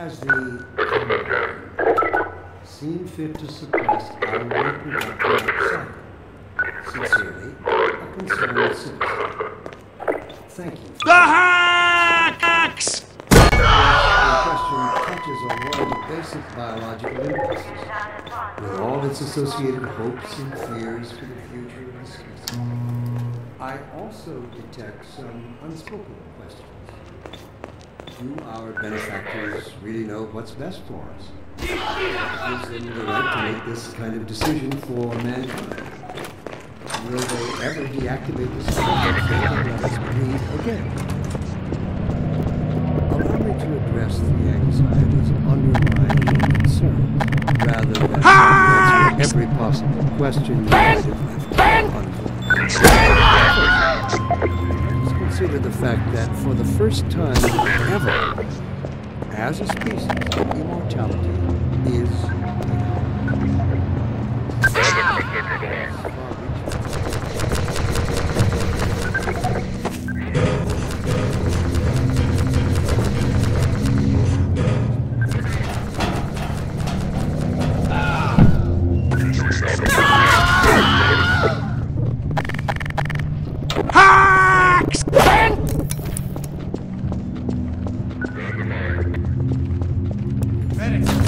has the seen fit to suppress our reproductive cycle. Sincerely, a concerned citizen. Thank you. The hacks! The question touches on one of the basic biological impulses, with all its associated hopes and fears for the future of the species. I also detect some unspoken questions. Do our benefactors really know what's best for us? What gives them the right to make this kind of decision for mankind? Will they ever deactivate the system and let us breed again? Allow me to address the anxieties underlying concerns, rather than ah! answer every possible question that is the fact that for the first time ever, as a species, immortality is far Medics.